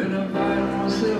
When I find myself